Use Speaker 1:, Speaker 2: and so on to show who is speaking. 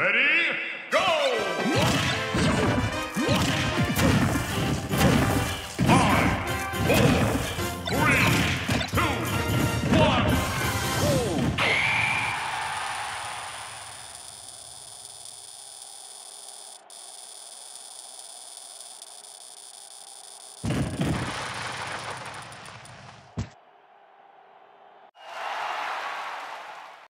Speaker 1: Ready?